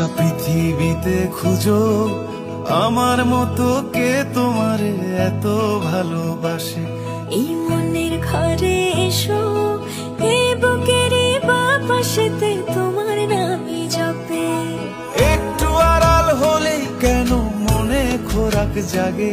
গোটা পৃথিবীতে খুঁজো। আমার মতো কে তোমার এত ভালোবাসে? এই মনের ঘরে এসো এই বুকের বাপাশেতে তোমার নামি জপে। একটু আড়াল হলে কেন মনে খোরাক জাগে?